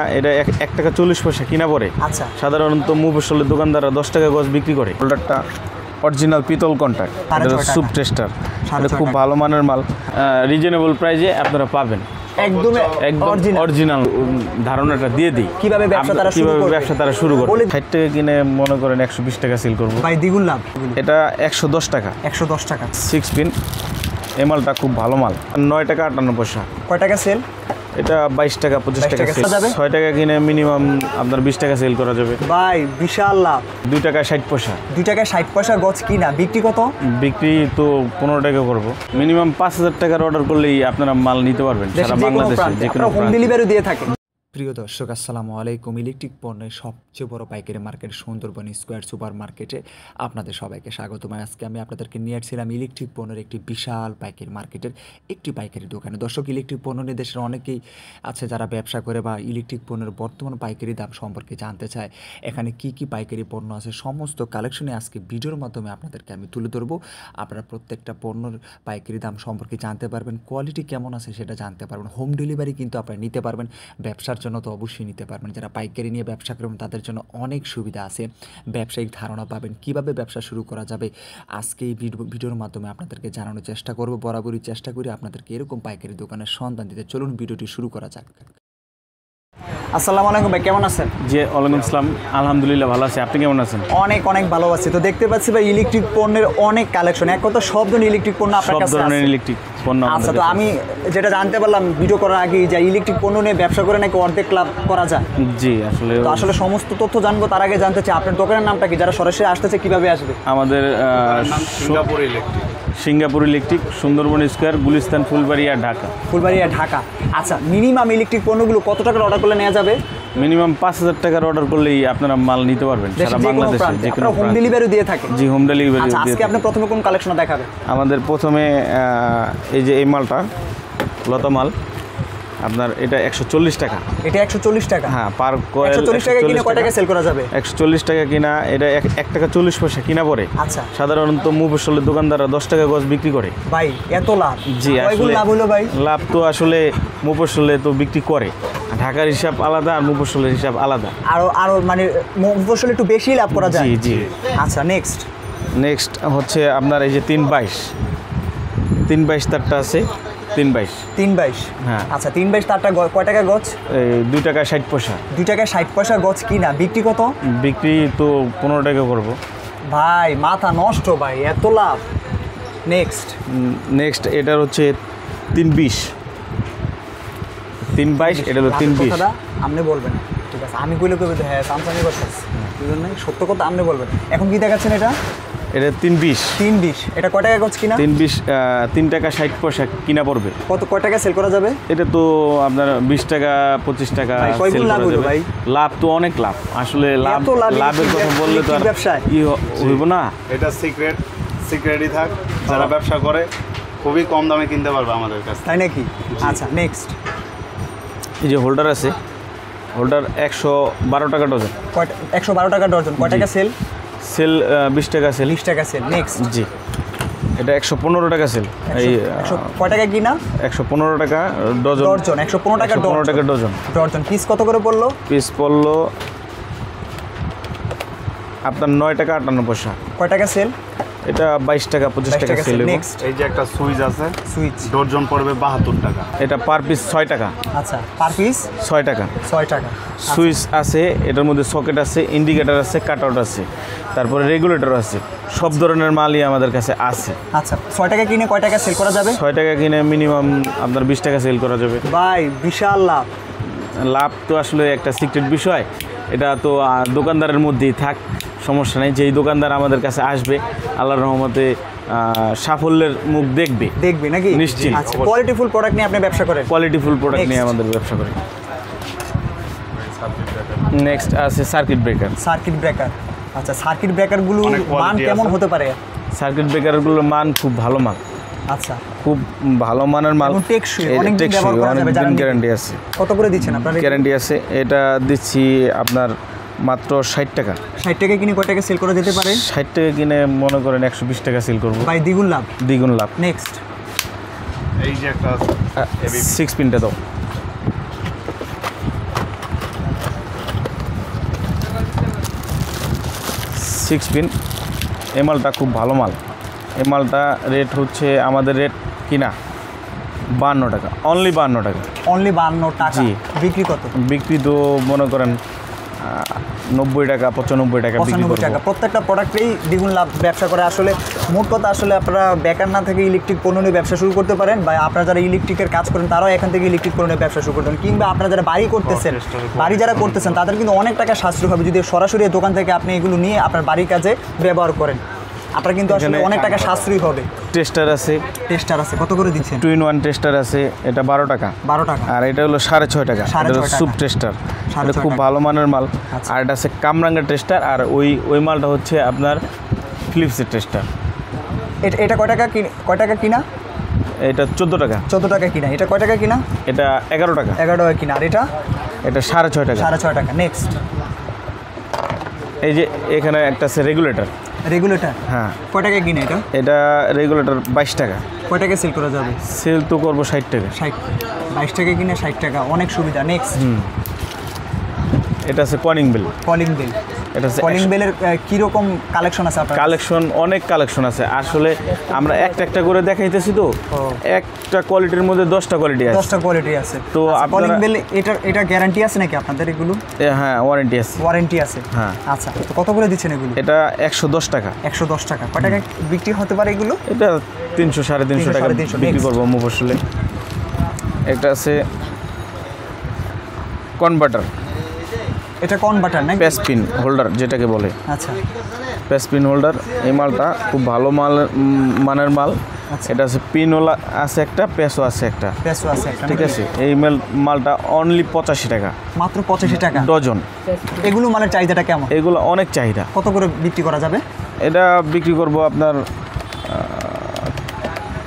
এটা এক টাকা চল্লিশ পয়সা কিনা পড়ে আচ্ছা। সাধারণত মুফসলের দোকানদাররা দশ টাকা গজ বিক্রি করে। হোল্ডারটা অরিজিনাল পিতল কন্ট্যাক্ট সাড়ে সুপ টেস্টার এটা খুব ভালো মানের মাল। রিজনেবল প্রাইজে আপনারা পাবেন। একদম একদম অরিজিনাল ধারণাটা দিয়ে দিই। কীভাবে ব্যবসা তারা শুরু কীভাবে করবে? ব্যবসা তারা শুরু করবে? বলে- ষাট টাকা কিনে মনে করেন একশো বিশ টাকা সেল করব। ভাই দ্বিগুণ লাভ। এটা একশো দশ টাকা। একশো দশ টাকা। সিক্স পিন এই মালটা খুব ভালো মাল। নয় টাকা আটান্ন পয়সা। কয় টাকা সেল এটা বাইশ টাকা পঁচিশ টাকা? ছয় টাকা কিনে মিনিমাম আপনার বিশ টাকা সেল করা যাবে। ভাই বিশাল লাভ। দুই টাকা ষাট পয়সা। দুই টাকা ষাট পয়সা গছ কিনা। বিক্রি কত? বিক্রি তো পনেরো টাকা করব। মিনিমাম পাঁচ হাজার টাকার অর্ডার করলেই আপনারা মাল নিতে পারবেন। সারা বাংলাদেশে যে কোনো হোম ডেলিভারি দিয়ে থাকেন। প্রিয় দর্শক, আসসালামু আলাইকুম। ইলেকট্রিক পণ্যের সবচেয়ে বড় পাইকারি মার্কেট সুন্দরবন স্কোয়ার সুপার মার্কেটে আপনাদের সবাইকে স্বাগতম। আজকে আমি আপনাদেরকে নিয়ে আসছিলাম ইলেকট্রিক পণ্যের একটি বিশাল পাইকারি মার্কেটের একটি পাইকারি দোকানে। দর্শক, ইলেকট্রিক পণ্য নিয়ে দেশের অনেকেই আছে যারা ব্যবসা করে বা ইলেকট্রিক পণ্যের বর্তমান পাইকারি দাম সম্পর্কে জানতে চায়। এখানে কি কি পাইকারি পণ্য আছে, সমস্ত কালেকশনে আজকে ভিডিওর মাধ্যমে আপনাদেরকে আমি তুলে ধরবো। আপনারা প্রত্যেকটা পণ্যর পাইকারি দাম সম্পর্কে জানতে পারবেন কোয়ালিটি কেমন আছে সেটা জানতে পারবেন হোম ডেলিভারি কিন্তু আপনারা নিতে পারবেন, ব্যবসার জন্য তো অবশ্যই নিতে পারবেন। যারা পাইকারি নিয়ে ব্যবসা করবেন তাদের জন্য অনেক সুবিধা আছে। ব্যবসায়িক ধারণা পাবেন, কীভাবে ব্যবসা শুরু করা যাবে? আজকে এই ভিডিও- ভিডিওর মাধ্যমে আপনাদেরকে জানানোর চেষ্টা করব। বরাবরই চেষ্টা করি আপনাদেরকে এরকম পাইকারি দোকানের সন্ধান দিতে। চলুন ভিডিওটি শুরু করা যাক। আসসালামু আলাইকুম ভাই কেমন আছেন? জি ওয়ালাইকুম আসসালাম। আলহামদুলিল্লাহ ভালো আছি। আপনি কেমন আছেন? অনেক অনেক ভালো আছি। তো দেখতে পাচ্ছি ভাই ইলেকট্রিক পণ্যের অনেক কালেকশন এক কথা সব ধরনের ইলেকট্রিক পণ্য আপনার সব কাছে ধরনের আছে? ইলেকট্রিক পণ্য আচ্ছা তো আমি যেটা জানতে পারলাম ভিডিও করার আগে যে ইলেকট্রিক পণ্য নিয়ে ব্যবসা করে নাকি অর্ধেক লাভ করা যায়? জি আসলে তো আসলে সমস্ত তথ্য জানব তার আগে জানতে চাই আপনার দোকানের নামটা কি? যারা সরাসরি আসতেছে কীভাবে আসবে? আমাদের Singapore electric Singapore electric Sundarban square Gulistan Phulbaria Dhaka. Phulbaria Dhaka. আচ্ছা মিনিমাম ইলেকট্রিক পণ্যগুলো কত টাকার অর্ডার করলে নেওয়া যাবে? মিনিমাম পাঁচ হাজার টাকার অর্ডার করলেই আপনারা মাল নিতে পারবেন সারা বাংলাদেশে যে কোনো হোম ডেলিভারি দিয়ে থাকে জি হোম ডেলিভারি আচ্ছা আজকে আপনি প্রথমে কোন কালেকশন দেখাবেন? আমাদের প্রথমে এই যে এই মালটা লতা মাল। আপনার এটা একশো চল্লিশ টাকা। এটা একশো চল্লিশ টাকা? হ্যাঁ পার কয়েল একশো চল্লিশ টাকা কিনে কয় টাকা সেল করা যাবে? একশো চল্লিশ টাকা কিনা এটা এক টাকা চল্লিশ পয়সা কিনা পড়ে। আচ্ছা। সাধারণত মুফসলের দোকানদাররা দশ টাকা গজ বিক্রি করে। ভাই এত লাভ? জি আসলে লাভ হলো ভাই? লাভ তো আসলে মুফসলে তো বিক্রি করে। ঢাকার হিসাব আলাদা আর মুফসলের হিসাব আলাদা। আরও আরও মানে ফসল একটু বেশি লাভ করা যায়? জি জি। আচ্ছা নেক্সট নেক্সট হচ্ছে আপনার এই যে তিন বাইশ। তিন বাইশ তারটা আছে। তিন বাইশ তিন বাইশ হ্যাঁ। আচ্ছা তিন বাইশ তারটা কয় টাকা গছ দুই টাকা ষাট পয়সা। দুই টাকায় ষাট পয়সা গছ কিনা? বিক্রি কত? বিক্রি তো পনেরো টাকা করব। ভাই মাথা নষ্ট ভাই এত লাভ। নেক্সট নেক্সট এটার হচ্ছে তিন বিশ তিন বাইশ এটা হলো তিন বিশ আপনি বলবেন। ঠিক আছে আমি কইলে কইবে তো হ্যাঁ সামসামি করতেছি এই সত্য কথা আপনি বলবেন। এখন কি দেখাচ্ছেন এটা? এটা তিন বিশ। তিন বিশ। এটা কয় টাকা গছ কিনা? তিন বিশ তিন টাকা ষাট পয়সা কিনা পড়বে। কত কয় টাকা সেল করা যাবে? এটা তো আপনার বিশ টাকা পঁচিশ টাকা লাভ করা যাবে। লাভ তো অনেক লাভ। আসলে লাভ লাভের কথা বললে তো আর ব্যবসায়? ই হইব না? এটা সিক্রেট সিক্রেটই থাক। যারা ব্যবসা করে খুবই কম দামে কিনতে পারবে আমাদের কাছ থেকে। তাই নাকি? আচ্ছা নেক্সট এই যে হোল্ডার আছে হোল্ডার একশো বারো টাকা ডজন একশো বারো টাকা ডজন কয় টাকা সেল সেল বিশ টাকা সেল। বিশ টাকা সেল নেক্সট জি। এটা একশো পনেরো টাকা সেল। এই একশো কয় টাকা কি না একশো পনেরো টাকা ডজন। ডজন একশো পনেরো টাকা পনেরো টাকা ডজন। ডজন। পিস কত করে পড়ল? পিস পড়ল আপনার নয় টাকা আটান্ন পয়সা। কয় টাকা সেল? এটা বাইশ টাকা পঁচিশ বাইশ টাকা টাকা সেল নেক্সট। এই যে একটা সুইচ আছে সুইচ। ডর্জন পড়বে বাহাত্তর টাকা। এটা পার পিস ছয় টাকা। আচ্ছা পার পিস? ছয় টাকা। ছয় টাকা। সুইচ আছে এটার মধ্যে সকেট আছে ইন্ডিকেটার আছে কাটআউট আছে তারপরে রেগুলেটর আছে সব ধরনের মালই আমাদের কাছে আছে। আচ্ছা ছয় টাকা কিনে কয় টাকা সেল করা যাবে? ছয় টাকা কিনে মিনিমাম আপনার বিশ টাকা সেল করা যাবে। ভাই বিশাল লাভ। লাভ তো আসলে একটা সিক্রেট বিষয়। এটা তো দোকানদারের মধ্যেই থাক। সমস্যা নেই যেই দোকানদার আমাদের কাছে আসবে আল্লাহর রহমতে সাফল্যের মুখ দেখবে। দেখবে নাকি? নিশ্চিত। আচ্ছা কোয়ালিটিফুল প্রোডাক্ট নিয়ে আপনি ব্যবসা করেন? কোয়ালিটিফুল প্রোডাক্ট নিয়ে আমাদের ব্যবসা করি নেক্সট আছে সার্কিট ব্রেকার সার্কিট ব্রেকার আচ্ছা সার্কিট ব্রেকারগুলো অনেক মান কেমন হতে পারে? সার্কিট ব্রেকারগুলোর মান খুব ভালো মান আচ্ছা। খুব ভালো মানের মাল। টেকসই, যারা নিবে। গ্যারান্টি আছে। কত করে দিচ্ছেন আপনার? গ্যারান্টি আছে। এটা দিচ্ছি আপনার মাত্র ষাট টাকা। ষাট টাকা কিনে কয় টাকা সেল করা যেতে পারে? ষাট টাকা কিনে মনে করেন একশো বিশ টাকা সেল করব। ভাই দ্বিগুণ লাভ। দ্বিগুণ লাভ। নেক্সট এই যে একটা সিক্স পিনটা দাও। সিক্স পিন এ মালটা খুব ভালো মাল। এ মালটা রেট হচ্ছে আমাদের রেট কিনা? বান্ন টাকা। অনলি বান্ন টাকা। অনলি বান্ন টাকা। বিক্রি কত? বিক্রি তো মনে করেন নব্বই টাকা পঁচানব্বই টাকা পঁচানব্বই টাকা। প্রত্যেকটা প্রোডাক্টেই দ্বিগুণ লাভ ব্যবসা করে। আসলে মোট কথা আসলে আপনারা বেকার না থেকে ইলেকট্রিক পণ্য নিয়ে ব্যবসা শুরু করতে পারেন বা আপনারা যারা ইলেকট্রিকের কাজ করেন তারাও এখান থেকে ইলেকট্রিক পণ্য ব্যবসা শুরু করতে পারেন কিংবা আপনারা যারা বাড়ি করতেছেন বাড়ি যারা করতেছেন তাদের কিন্তু অনেক টাকা সাশ্রয় হবে যদি সরাসরি দোকান থেকে আপনি এগুলো নিয়ে আপনার বাড়ির কাজে ব্যবহার করেন। আপনার কিন্তু আসলে অনেক টাকা সাশ্রয় হবে। টেস্টার আছে। টেস্টার আছে। কত করে দিচ্ছেন? টু ইন ওয়ান টেস্টার আছে এটা বারো টাকা। বারো টাকা। আর এটা হলো সাড়ে ছয় টাকা। Soup tester. এটা খুব ভালো মানের মাল। আচ্ছা। আর এটা আছে কামরাঙ্গা টেস্টার আর ওই ওই মালটা হচ্ছে আপনার ফিলিপসের টেস্টার। এটা এটা কয় টাকা কয় টাকা কিনা? এটা চোদ্দ টাকা। চোদ্দ টাকা কিনা। এটা কয় টাকা কিনা? এটা এগারো টাকা। এগারো টাকা কিনা। আর এটা? এটা সাড়ে ছয় টাকা। সাড়ে ছয় টাকা। নেক্সট এই যে এখানে একটা আছে রেগুলেটর। রেগুলেটর? হ্যাঁ। কয় টাকা কিনে এটা? এটা রেগুলেটর বাইশ টাকা। কয় টাকা সেল করা যাবে? সেল তো করব ষাট টাকা। ষাট। বাইশ টাকা কিনে ষাট টাকা অনেক সুবিধা নেক্সট এটা আছে কলিং বিল। Calling bell. এটা কলিং বেলের কীরকম কালেকশন আছে আপনার? কালেকশন অনেক কালেকশন আছে। আসলে আমরা একটা একটা করে দেখাইতেছি তো। একটা কোয়ালিটির মধ্যে দশটা কোয়ালিটি আছে। দশটা কোয়ালিটি আছে। তো কলিং আপনারা- বেল এটার এটা গ্যারান্টি আছে নাকি আপনাদের এগুলো? হ্যাঁ ওয়ারেন্টি আছে। ওয়ারেন্টি আছে। হ্যাঁ। আচ্ছা তো কত করে দিচ্ছেন এগুলো? এটা একশো দশ টাকা। একশো দশ টাকা। কয় টাকা বিক্রি হতে পারে এগুলো? এটা তিনশো সাড়ে তিনশো টাকা 350 বিক্রি করব মুফসলে এটা আছে কনভার্টার এটা কোন বাটার? নাকি প্যাসপিন হোল্ডার যেটাকে বলে। আচ্ছা। প্যাসপিন হোল্ডার এই মালটা খুব ভালো মাল মানের মাল। আচ্ছা। এটা আছে পিনওয়ালা আছে একটা পেসো আছে একটা। পেসো আছে একটা ঠিক আছে এই মাল মালটা অনলি পঁচাশি টাকা। মাত্র পঁচাশি টাকা? ডজন। এগুলো মানে চাহিদাটা কেমন? এগুলো অনেক চাহিদা। কত করে বিক্রি করা যাবে? এটা বিক্রি করব আপনার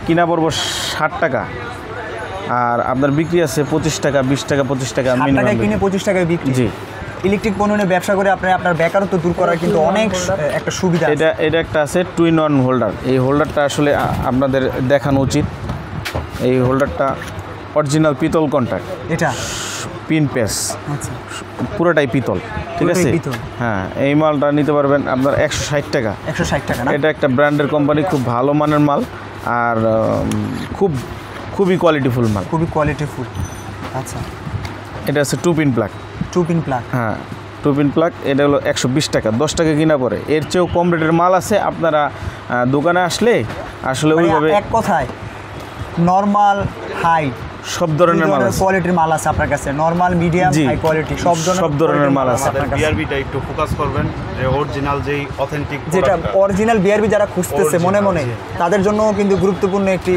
কিনা পড়ব ষাট টাকা। আর আপনার বিক্রি আছে পঁচিশ টাকা বিশ টাকা পঁচিশ টাকা কিনে পঁচিশ টাকায় বিক্রি? জি। ইলেকট্রিক পণ্য নিয়ে ব্যবসা করে আপনি আপনার বেকারত্ব দূর করার কিন্তু অনেক একটা সুবিধা এটা এটা একটা আছে টুইন ওয়ান হোল্ডার। এই হোল্ডারটা আসলে আপনাদের দেখানো উচিত। এই হোল্ডারটা অরিজিনাল পিতল কন্ট্যাক্ট এটা? পিন পেস আচ্ছা। পুরোটাই পিতল ঠিক আছে? হ্যাঁ এই মালটা নিতে পারবেন আপনার একশো ষাট টাকা। একশো ষাট টাকা এটা একটা ব্র্যান্ডের কোম্পানি খুব ভালো মানের মাল। আর খুব খুবই কোয়ালিটিফুল মাল। খুবই কোয়ালিটিফুল আচ্ছা। এটা আছে two pin plug. Two pin plug হ্যাঁ টু পিন প্লাগ এটা হলো একশো বিশ টাকা দশ টাকা কিনা পরে এর চেয়েও কম রেটের মাল আছে আপনারা দোকানে আসলে আসলে ওইভাবে এক কথায় নর্মাল হাই সব ধরনের মাল আছে কোয়ালিটির মাল আছে আপনার কাছে নর্মাল মিডিয়াম। হাই কোয়ালিটি সব ধরনের সব ধরনের মাল আছে। আপনার কাছে। বিআরবিটা একটু ফোকাস করবেন যে অরিজিনাল যেই অথেন্টিক যেটা অরিজিনাল বিআরবি যারা খুঁজতেছে মনে মনে তাদের জন্য কিন্তু গুরুত্বপূর্ণ একটি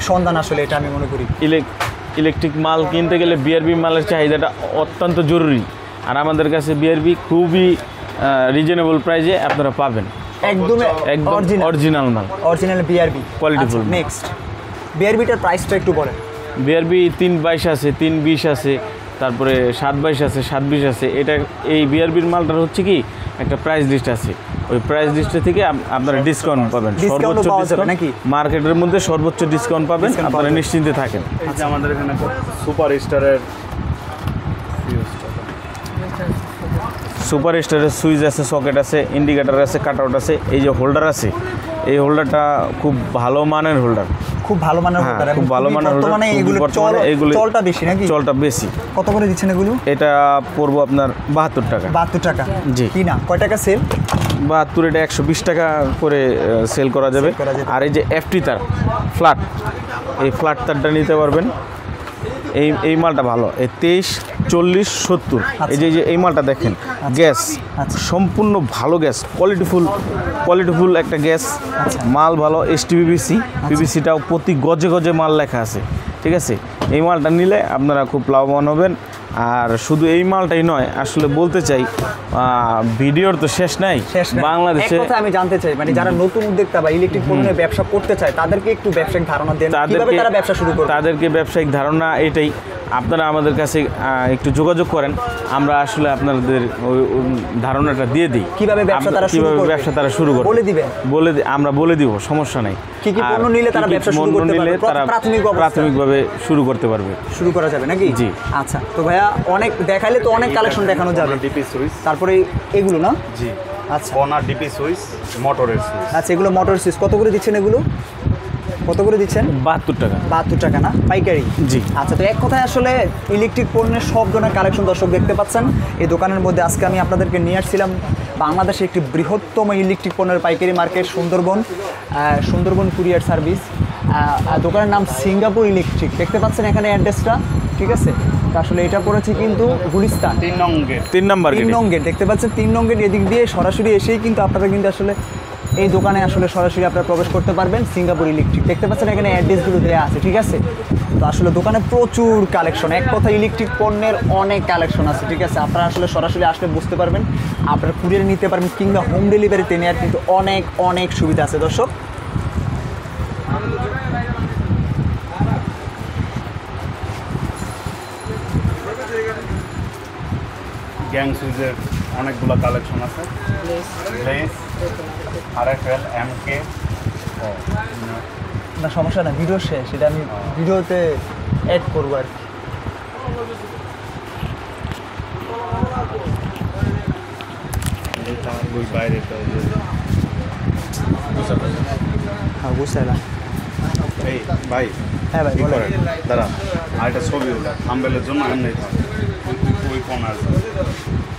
সন্ধান আসলে এটা আমি মনে করি ইলেক- ইলেকট্রিক মাল কিনতে গেলে বিআরবি মালের চাহিদাটা অত্যন্ত জরুরি। আর আমাদের কাছে বিআরবি খুবই রিজনেবল প্রাইজে আপনারা পাবেন। একদম একদম অরিজিনাল মাল। Original BRB Qualityful। নেক্সট বিআরবিটার প্রাইসটা একটু বলেন। বিআরবি তিন বাইশ আছে তিন বিশ আছে তারপরে সাত বাইশ আছে সাত বিশ আছে। এটা এই বিআরবির মালটার হচ্ছে কি একটা প্রাইস লিস্ট আছে। ওই প্রাইস লিস্টে থেকে আপ- আপনারা ডিসকাউন্ট পাবেন। সর্বোচ্চ ডিসকাউন্ট নাকি? মার্কেটের মধ্যে সর্বোচ্চ ডিসকাউন্ট পাবেন আপনারা নিশ্চিন্তে থাকেন। এই যে আমাদের এখানে সুপার স্টারের সুপার স্টারের সুইচ আছে সকেট আছে ইন্ডিকেটার আছে কাটআউট আছে এই যে হোল্ডার আছে এই হোল্ডারটা খুব ভালো মানের হোল্ডার খুব ভালো মানের হোল্ডার খুব ভালো মানের হোল্ডার মানে এগুলো চল এগুলো চলটা বেশি নাকি? চলটা বেশি। কত করে দিচ্ছেন এগুলো? এটা পড়ব আপনার বাহাত্তর টাকা। বাহাত্তর টাকা। জি। কি না? কয় টাকা সেল বাহাত্তর এটা একশো বিশ টাকা করে সেল করা যাবে। আর এই যে এফটি তার ফ্ল্যাট এই ফ্ল্যাট তারটা নিতে পারবেন। এই এই মালটা ভালো এই তেইশ চল্লিশ সত্তর। এই যে এই যে এই মালটা দেখেন গ্যাস আচ্ছা। সম্পূর্ণ ভালো গ্যাস কোয়ালিটিফুল কোয়ালিটিফুল একটা গ্যাস আচ্ছা। মাল ভালো এস টি বিবিসি বিবিসিটাও প্রতি গজে গজে মাল লেখা আছে ঠিক আছে? এই মালটা নিলে আপনারা খুব লাভবান হবেন। আর শুধু এই মালটাই নয় আসলে বলতে চাই ভিডিওর তো শেষ নাই। বাংলাদেশে আমি জানতে চাই মানে যারা নতুন উদ্যোক্তা বা ইলেকট্রিক পণ্য নিয়ে ব্যবসা করতে চায় তাদেরকে একটু ব্যবসায়িক ধারণা দেন কীভাবে তারা ব্যবসা শুরু করবে? তাদেরকে ব্যবসায়িক ধারণা এটাই। আপনারা আমাদের কাছে একটু যোগাযোগ করেন আমরা আসলে আপনাদের ধারণাটা দিয়ে দিই। কীভাবে ব্যবসা তারা শুরু কীভাবে করবে? ব্যবসা তারা শুরু করবে? বলে দিবেন? বলে আমরা বলে দিব সমস্যা নেই। কি কি পণ্য নিলে তারা ব্যবসা শুরু করতে পারবে? প্রাথমিকভাবে শুরু করতে পারবে। শুরু করা যাবে নাকি? জি। আচ্ছা তো ভাইয়া অনেক দেখাইলে তো অনেক কালেকশন দেখানো যাবে। ডিপি সুইচ তারপরে এগুলো না? জি। আচ্ছা। কর্নার ডিপি সুইচ মোটরের সুইচ আচ্ছা এগুলো মোটর সুইচ কত করে দিচ্ছেন এগুলো? কত করে দিচ্ছেন? বাহাত্তর টাকা। বাহাত্তর টাকা না? পাইকারি? জি। আচ্ছা তো এক কথায় আসলে ইলেকট্রিক পণ্যের সব ধরনের কালেকশন দর্শক দেখতে পাচ্ছেন। এই দোকানের মধ্যে আজকে আমি আপনাদেরকে নিয়ে আসছিলাম বাংলাদেশে একটি বৃহত্তম ইলেকট্রিক পণ্যের পাইকারি market Sundarban Sundarban courier service দোকানের নাম সিঙ্গাপুর ইলেকট্রিক। দেখতে পাচ্ছেন এখানে অ্যাড্রেসটা ঠিক আছে? তো আসলে এটা পড়েছে কিন্তু গুলিস্তান। তিন নং গেট। তিন নম্বর তিন নং গেট। দেখতে পাচ্ছেন তিন নং গেট এদিক দিয়ে সরাসরি এসেই কিন্তু আপনারা কিন্তু আসলে এই দোকানে আসলে সরাসরি আপনারা প্রবেশ করতে পারবেন সিঙ্গাপুর ইলেকট্রিক। দেখতে পাচ্ছেন এখানে অ্যাড্রেসগুলো দেওয়া আছে ঠিক আছে? তো আসলে দোকানে প্রচুর কালেকশন এক কথা ইলেকট্রিক পণ্যের অনেক কালেকশন আছে ঠিক আছে? আপনারা আসলে সরাসরি আসলে বুঝতে পারবেন আপনারা কুরিয়ার নিতে পারবেন কিংবা হোম ডেলিভারিতে নেওয়ার কিন্তু অনেক অনেক সুবিধা আছে। দর্শক গ্যাং সুইচের অনেকগুলো কালেকশন আছে। গ্লেস আর এফ এল এম কে না। সমস্যা না ভিডিও শেষ সেটা আমি ভিডিওতে অ্যাড করব আর কি। বাইরে হ্যাঁ এই ভাই হ্যাঁ ভাই দাঁড়া আর একটা ছবি ওটা থাম্বেলের জন্য এমনি। থাক ওই কোনার